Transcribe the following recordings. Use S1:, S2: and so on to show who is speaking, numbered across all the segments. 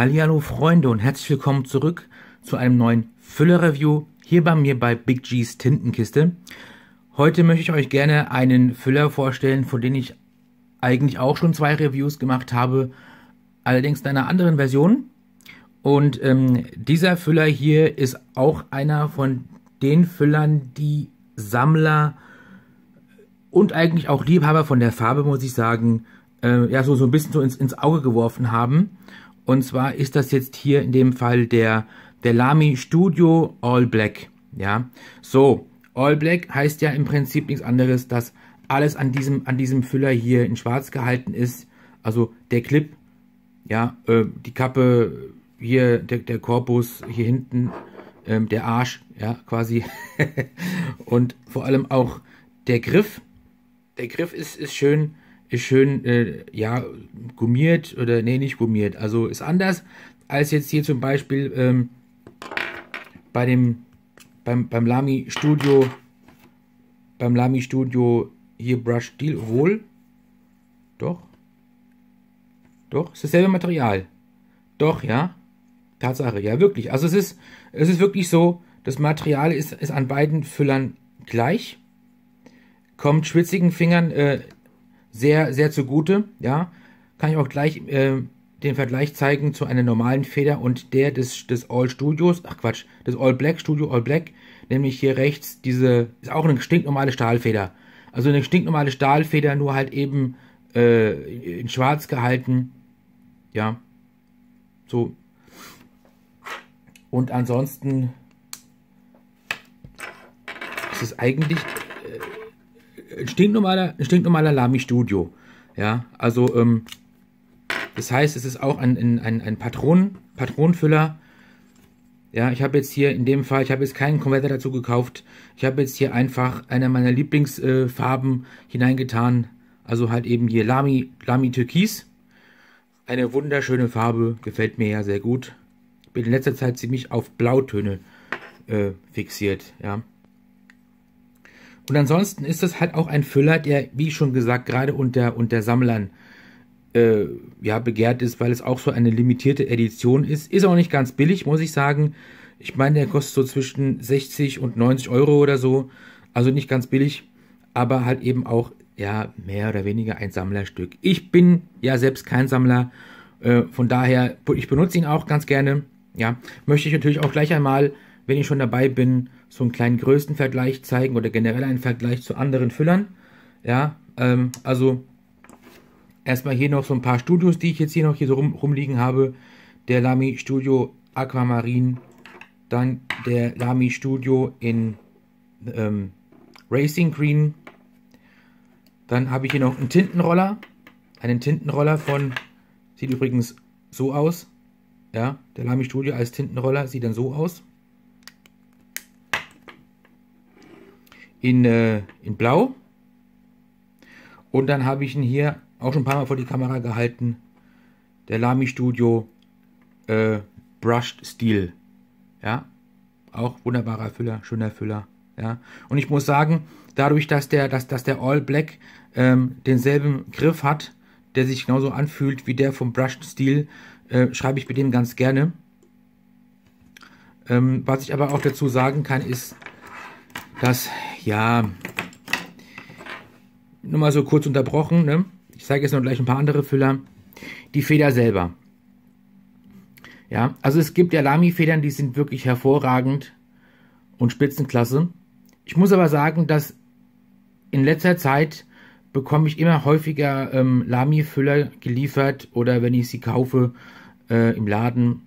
S1: Hallo Freunde und herzlich willkommen zurück zu einem neuen Füller-Review hier bei mir bei Big G's Tintenkiste. Heute möchte ich euch gerne einen Füller vorstellen, von dem ich eigentlich auch schon zwei Reviews gemacht habe, allerdings in einer anderen Version. Und ähm, dieser Füller hier ist auch einer von den Füllern, die Sammler und eigentlich auch Liebhaber von der Farbe, muss ich sagen, äh, ja so, so ein bisschen so ins, ins Auge geworfen haben. Und zwar ist das jetzt hier in dem Fall der, der Lamy Studio All Black. Ja, so, All Black heißt ja im Prinzip nichts anderes, dass alles an diesem, an diesem Füller hier in schwarz gehalten ist. Also der Clip, ja, äh, die Kappe, hier der, der Korpus, hier hinten ähm, der Arsch, ja, quasi. und vor allem auch der Griff. Der Griff ist, ist schön ist schön, äh, ja, gummiert oder, nee, nicht gummiert. Also ist anders als jetzt hier zum Beispiel ähm, bei dem, beim, beim Lamy Studio, beim Lamy Studio hier Brush Steel, wohl, doch, doch, ist dasselbe Material. Doch, ja, Tatsache, ja, wirklich. Also es ist, es ist wirklich so, das Material ist, ist an beiden Füllern gleich. Kommt schwitzigen Fingern äh, sehr, sehr zugute. Ja, kann ich auch gleich äh, den Vergleich zeigen zu einer normalen Feder und der des, des All Studios, ach Quatsch, des All Black Studio All Black, nämlich hier rechts diese, ist auch eine stinknormale Stahlfeder. Also eine stinknormale Stahlfeder, nur halt eben äh, in schwarz gehalten. Ja, so. Und ansonsten ist es eigentlich stinknormaler, ein stinknormaler Lamy Studio. Ja, also, ähm, das heißt, es ist auch ein, ein, ein Patron, Patronenfüller. Ja, ich habe jetzt hier in dem Fall, ich habe jetzt keinen Konverter dazu gekauft. Ich habe jetzt hier einfach eine meiner Lieblingsfarben äh, hineingetan. Also halt eben hier Lamy, Lamy Türkis. Eine wunderschöne Farbe, gefällt mir ja sehr gut. Bin in letzter Zeit ziemlich auf Blautöne äh, fixiert, ja. Und ansonsten ist das halt auch ein Füller, der, wie schon gesagt, gerade unter, unter Sammlern äh, ja, begehrt ist, weil es auch so eine limitierte Edition ist. Ist auch nicht ganz billig, muss ich sagen. Ich meine, der kostet so zwischen 60 und 90 Euro oder so. Also nicht ganz billig, aber halt eben auch, ja, mehr oder weniger ein Sammlerstück. Ich bin ja selbst kein Sammler, äh, von daher, ich benutze ihn auch ganz gerne. Ja, möchte ich natürlich auch gleich einmal wenn ich schon dabei bin, so einen kleinen Größenvergleich zeigen oder generell einen Vergleich zu anderen Füllern. Ja, ähm, also erstmal hier noch so ein paar Studios, die ich jetzt hier noch hier so rum, rumliegen habe. Der Lamy Studio Aquamarin, dann der Lamy Studio in ähm, Racing Green. Dann habe ich hier noch einen Tintenroller, einen Tintenroller von, sieht übrigens so aus. Ja, der Lamy Studio als Tintenroller sieht dann so aus. In, äh, in Blau. Und dann habe ich ihn hier auch schon ein paar Mal vor die Kamera gehalten. Der Lamy Studio äh, Brushed Steel. Ja, auch wunderbarer Füller, schöner Füller. Ja, und ich muss sagen, dadurch, dass der, dass, dass der All Black ähm, denselben Griff hat, der sich genauso anfühlt wie der vom Brushed Steel, äh, schreibe ich mit dem ganz gerne. Ähm, was ich aber auch dazu sagen kann, ist, dass ja, nur mal so kurz unterbrochen, ne? ich zeige jetzt noch gleich ein paar andere Füller, die Feder selber. Ja, also es gibt ja Lamy-Federn, die sind wirklich hervorragend und Spitzenklasse. Ich muss aber sagen, dass in letzter Zeit bekomme ich immer häufiger ähm, Lamy-Füller geliefert oder wenn ich sie kaufe äh, im Laden,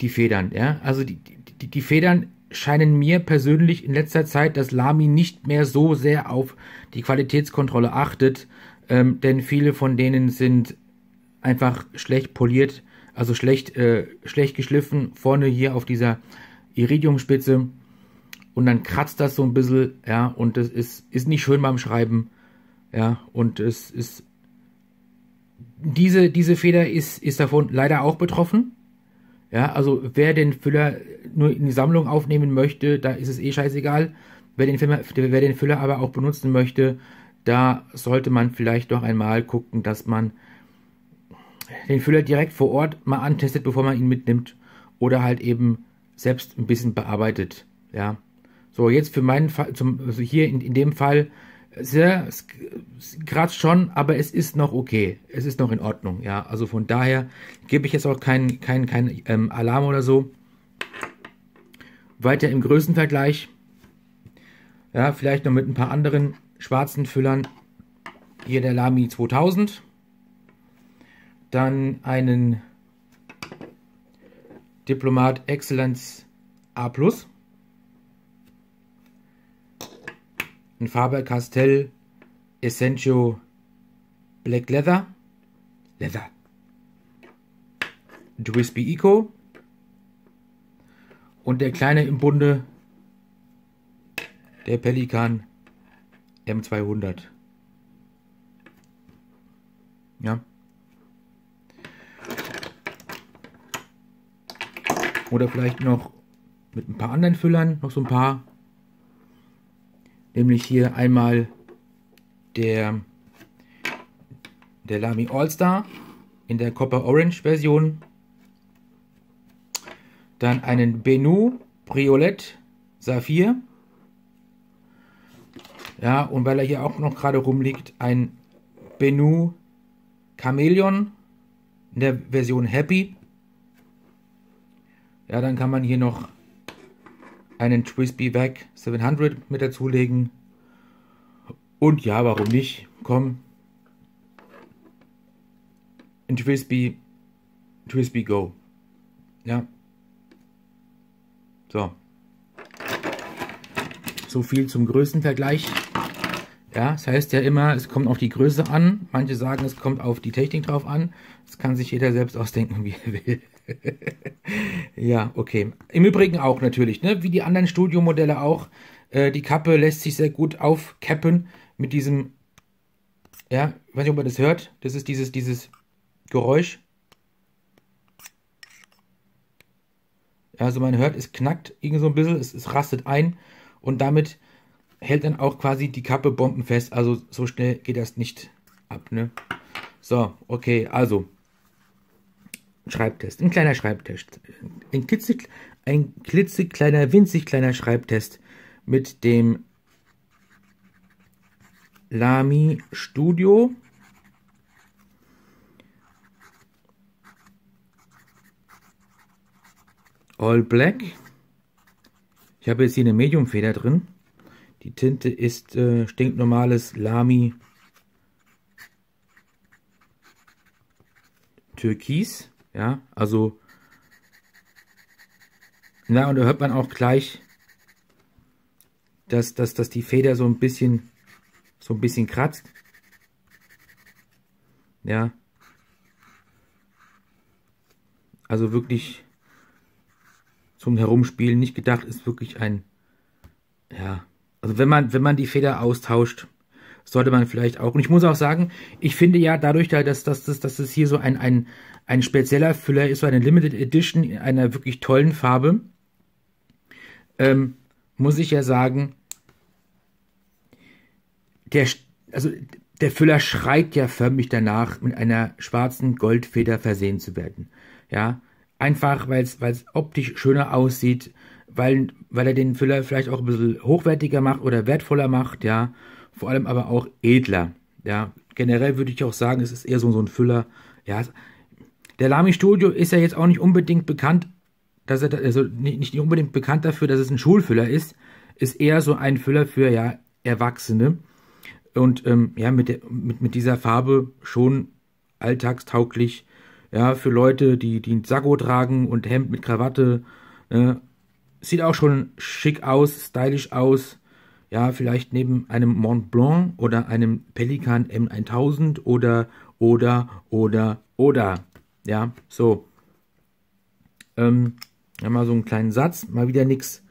S1: die Federn. Ja, also die, die, die Federn scheinen mir persönlich in letzter Zeit, dass Lamy nicht mehr so sehr auf die Qualitätskontrolle achtet, ähm, denn viele von denen sind einfach schlecht poliert, also schlecht, äh, schlecht geschliffen, vorne hier auf dieser Iridiumspitze. Und dann kratzt das so ein bisschen, ja, und das ist, ist nicht schön beim Schreiben, ja, und es ist, diese, diese Feder ist, ist davon leider auch betroffen, ja, also wer den Füller nur in die Sammlung aufnehmen möchte, da ist es eh scheißegal. Wer den, Füller, wer den Füller aber auch benutzen möchte, da sollte man vielleicht doch einmal gucken, dass man den Füller direkt vor Ort mal antestet, bevor man ihn mitnimmt. Oder halt eben selbst ein bisschen bearbeitet. Ja. So, jetzt für meinen Fall, zum, also hier in, in dem Fall, sehr, es kratzt schon, aber es ist noch okay. Es ist noch in Ordnung, ja. Also von daher gebe ich jetzt auch keinen kein, kein, ähm, Alarm oder so. Weiter im Größenvergleich. Ja, vielleicht noch mit ein paar anderen schwarzen Füllern. Hier der Lamy 2000. Dann einen Diplomat Excellence A+. Ein Faber-Castell Essentio Black Leather. Leather. Twisby Eco. Und der kleine im Bunde, der Pelikan M200. Ja. Oder vielleicht noch mit ein paar anderen Füllern, noch so ein paar. Nämlich hier einmal der, der Lamy All-Star in der Copper Orange Version. Dann einen Benu Briolet Saphir. Ja, und weil er hier auch noch gerade rumliegt, ein Benu Chameleon in der Version Happy. Ja, dann kann man hier noch einen Twisby Back 700 mit dazulegen. Und ja, warum nicht? Komm. Ein Twisby, Twisby Go. Ja. So. So viel zum Größenvergleich. Ja, das heißt ja immer, es kommt auf die Größe an. Manche sagen, es kommt auf die Technik drauf an. Das kann sich jeder selbst ausdenken, wie er will. ja, okay. Im Übrigen auch natürlich, ne? wie die anderen Studiomodelle auch. Äh, die Kappe lässt sich sehr gut aufkappen mit diesem, ja, ich weiß nicht, ob man das hört. Das ist dieses, dieses Geräusch. Also man hört, es knackt irgendwie so ein bisschen, es, es rastet ein und damit hält dann auch quasi die Kappe bombenfest. Also so schnell geht das nicht ab. Ne? So, okay, also Schreibtest, ein kleiner Schreibtest, ein, klitze, ein klitzekleiner, winzig kleiner Schreibtest mit dem Lamy Studio. All Black. Ich habe jetzt hier eine Mediumfeder drin. Die Tinte ist äh, stinknormales Lamy Türkis. Ja, also, na, und da hört man auch gleich, dass, dass, dass die Feder so ein bisschen, so ein bisschen kratzt. Ja. Also wirklich zum Herumspielen nicht gedacht, ist wirklich ein, ja, also wenn man, wenn man die Feder austauscht, sollte man vielleicht auch. Und ich muss auch sagen, ich finde ja dadurch, dass, dass, dass, dass es hier so ein, ein, ein spezieller Füller ist, so eine Limited Edition in einer wirklich tollen Farbe, ähm, muss ich ja sagen, der, also der Füller schreit ja förmlich danach, mit einer schwarzen Goldfeder versehen zu werden. Ja, einfach, weil es optisch schöner aussieht, weil, weil er den Füller vielleicht auch ein bisschen hochwertiger macht oder wertvoller macht, ja, vor allem aber auch edler. Ja, generell würde ich auch sagen, es ist eher so, so ein Füller. Ja, der Lamy Studio ist ja jetzt auch nicht unbedingt bekannt, dass er also nicht, unbedingt bekannt dafür, dass es ein Schulfüller ist. Ist eher so ein Füller für ja Erwachsene und ähm, ja mit, der, mit mit dieser Farbe schon alltagstauglich. Ja, für Leute, die, die ein Sakko tragen und Hemd mit Krawatte. Äh, sieht auch schon schick aus, stylisch aus ja, vielleicht neben einem Mont Blanc oder einem Pelikan M1000 oder, oder, oder, oder. Ja, so. Ähm, mal so einen kleinen Satz, mal wieder nichts.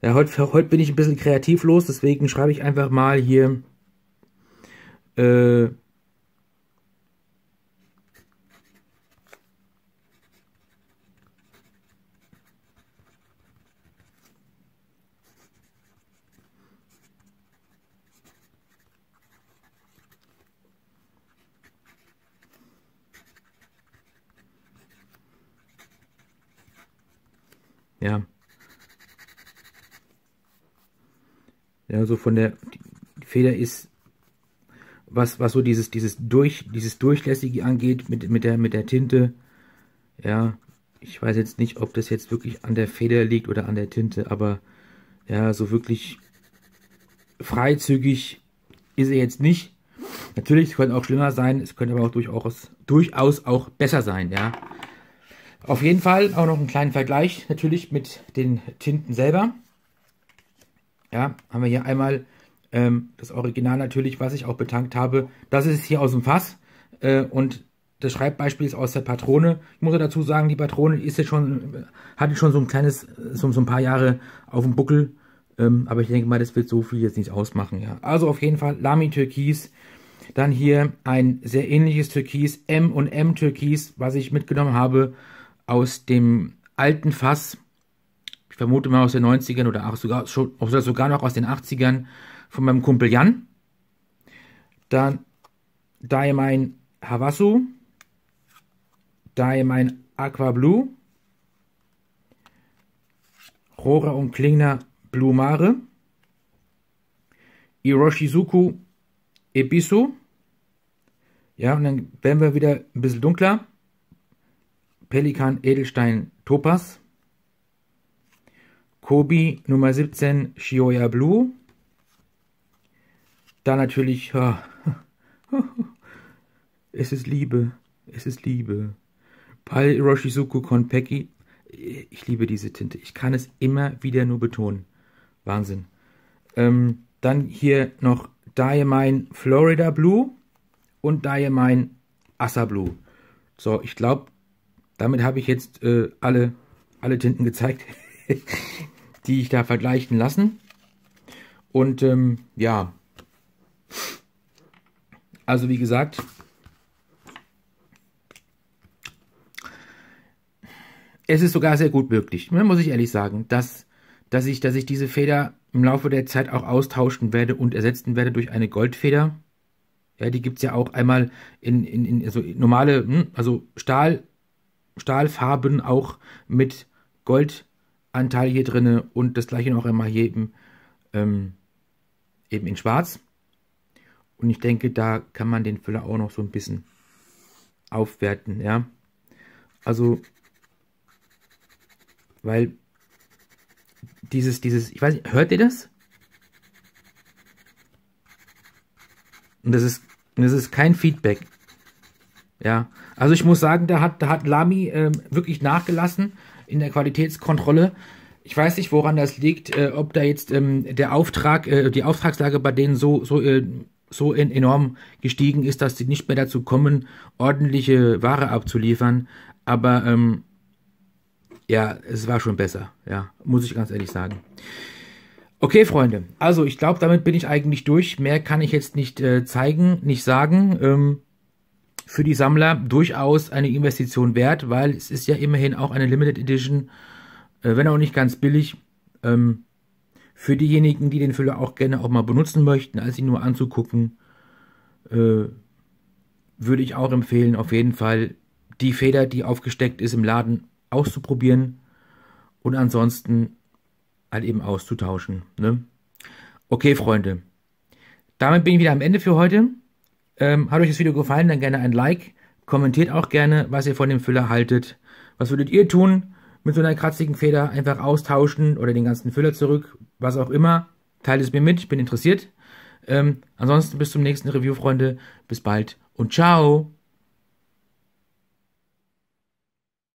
S1: Ja, heute, heute bin ich ein bisschen kreativlos, deswegen schreibe ich einfach mal hier äh, Ja. Ja, so von der, die Feder ist, was, was so dieses, dieses durch, dieses Durchlässige angeht mit, mit der, mit der Tinte. Ja, ich weiß jetzt nicht, ob das jetzt wirklich an der Feder liegt oder an der Tinte, aber ja, so wirklich freizügig ist er jetzt nicht. Natürlich, es könnte auch schlimmer sein, es könnte aber auch durchaus, durchaus auch besser sein, ja. Auf jeden Fall auch noch einen kleinen Vergleich natürlich mit den Tinten selber. Ja, haben wir hier einmal ähm, das Original natürlich, was ich auch betankt habe. Das ist hier aus dem Fass äh, und das Schreibbeispiel ist aus der Patrone. Ich muss dazu sagen, die Patrone ist jetzt schon, hatte schon so ein kleines, so, so ein paar Jahre auf dem Buckel. Ähm, aber ich denke mal, das wird so viel jetzt nicht ausmachen. Ja. Also auf jeden Fall Lamy Türkis. Dann hier ein sehr ähnliches Türkis, M und M Türkis, was ich mitgenommen habe aus dem alten Fass. Ich vermute mal aus den 90ern oder auch sogar, schon, oder sogar noch aus den 80ern von meinem Kumpel Jan. Dann Diamine Havasu. Diamine Aqua Blue. Rora und Klingner Blue Mare, Iroshizuku Ebisu. Ja, und dann werden wir wieder ein bisschen dunkler. Pelikan Edelstein Topaz. Kobi Nummer 17 Shioya Blue. Da natürlich, oh, es ist Liebe, es ist Liebe. Pal Iroshizuku Konpeki. Ich liebe diese Tinte. Ich kann es immer wieder nur betonen. Wahnsinn. Ähm, dann hier noch Diamine Florida Blue und Diamine Assa Blue. So, ich glaube, damit habe ich jetzt äh, alle, alle Tinten gezeigt, die ich da vergleichen lassen. Und ähm, ja, also wie gesagt, es ist sogar sehr gut möglich, muss ich ehrlich sagen, dass dass ich, dass ich diese Feder im Laufe der Zeit auch austauschen werde und ersetzen werde durch eine Goldfeder. Ja, die gibt es ja auch einmal in, in, in also normale, hm, also Stahl, Stahlfarben auch mit Goldanteil hier drin und das gleiche noch einmal hier eben, ähm, eben in schwarz. Und ich denke, da kann man den Füller auch noch so ein bisschen aufwerten, ja. Also, weil dieses, dieses, ich weiß nicht, hört ihr das? Und das ist, das ist kein Feedback. Ja, also ich muss sagen, da hat, da hat Lamy ähm, wirklich nachgelassen in der Qualitätskontrolle. Ich weiß nicht, woran das liegt, äh, ob da jetzt ähm, der Auftrag, äh, die Auftragslage bei denen so, so, äh, so in, enorm gestiegen ist, dass sie nicht mehr dazu kommen, ordentliche Ware abzuliefern. Aber ähm, ja, es war schon besser. Ja, muss ich ganz ehrlich sagen. Okay, Freunde. Also, ich glaube, damit bin ich eigentlich durch. Mehr kann ich jetzt nicht äh, zeigen, nicht sagen. Für die Sammler durchaus eine Investition wert, weil es ist ja immerhin auch eine Limited Edition, äh, wenn auch nicht ganz billig. Ähm, für diejenigen, die den Füller auch gerne auch mal benutzen möchten, als ihn nur anzugucken, äh, würde ich auch empfehlen, auf jeden Fall die Feder, die aufgesteckt ist im Laden, auszuprobieren und ansonsten halt eben auszutauschen. Ne? Okay, Freunde. Damit bin ich wieder am Ende für heute. Ähm, hat euch das Video gefallen, dann gerne ein Like. Kommentiert auch gerne, was ihr von dem Füller haltet. Was würdet ihr tun? Mit so einer kratzigen Feder einfach austauschen oder den ganzen Füller zurück, was auch immer. Teilt es mir mit, ich bin interessiert. Ähm, ansonsten bis zum nächsten Review, Freunde. Bis bald und ciao.